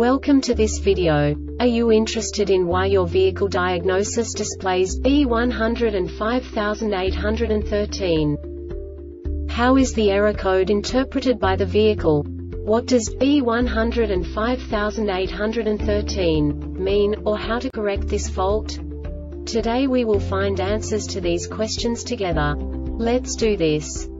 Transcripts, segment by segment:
Welcome to this video. Are you interested in why your vehicle diagnosis displays B105813? How is the error code interpreted by the vehicle? What does B105813 mean, or how to correct this fault? Today we will find answers to these questions together. Let's do this.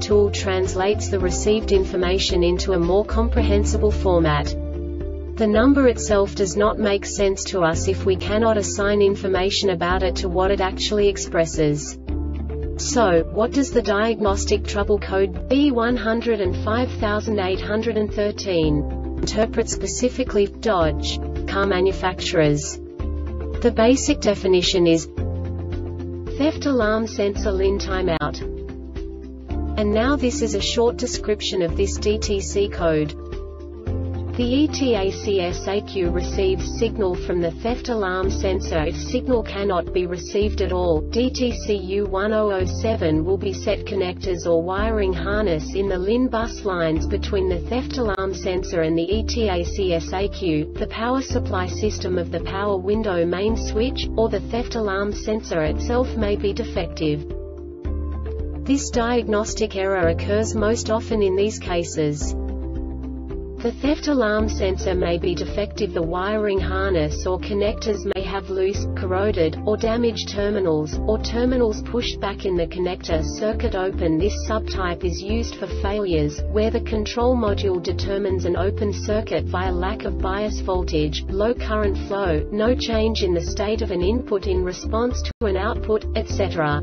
tool translates the received information into a more comprehensible format. The number itself does not make sense to us if we cannot assign information about it to what it actually expresses. So, what does the diagnostic trouble code B105813 interpret specifically Dodge car manufacturers? The basic definition is Theft alarm sensor LIN timeout. And now this is a short description of this DTC code. The ETACS receives signal from the theft alarm sensor if signal cannot be received at all. DTC U1007 will be set connectors or wiring harness in the LIN bus lines between the theft alarm sensor and the ETACS the power supply system of the power window main switch, or the theft alarm sensor itself may be defective. This diagnostic error occurs most often in these cases. The theft alarm sensor may be defective the wiring harness or connectors may have loose, corroded, or damaged terminals, or terminals pushed back in the connector circuit open This subtype is used for failures, where the control module determines an open circuit via lack of bias voltage, low current flow, no change in the state of an input in response to an output, etc.